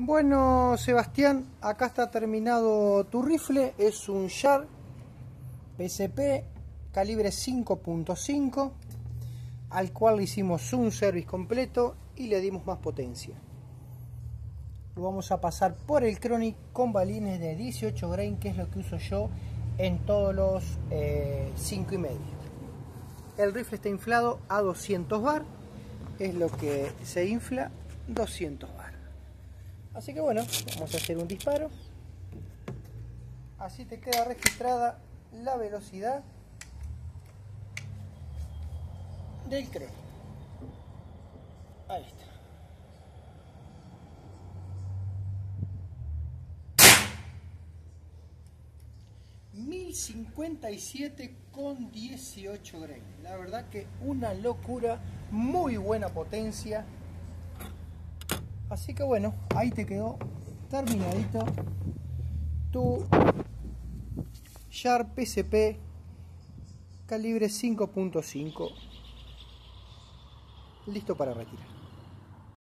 Bueno, Sebastián, acá está terminado tu rifle. Es un Sharp PSP calibre 5.5 al cual le hicimos un service completo y le dimos más potencia. Lo vamos a pasar por el Chronic con balines de 18 grain, que es lo que uso yo en todos los 5 eh. El rifle está inflado a 200 bar, es lo que se infla 200 bar. Así que bueno, vamos a hacer un disparo. Así te queda registrada la velocidad del creo. Ahí está. $1057 con 18 grain. La verdad que una locura, muy buena potencia. Así que bueno, ahí te quedó terminadito tu Sharp PSP calibre 5.5 listo para retirar.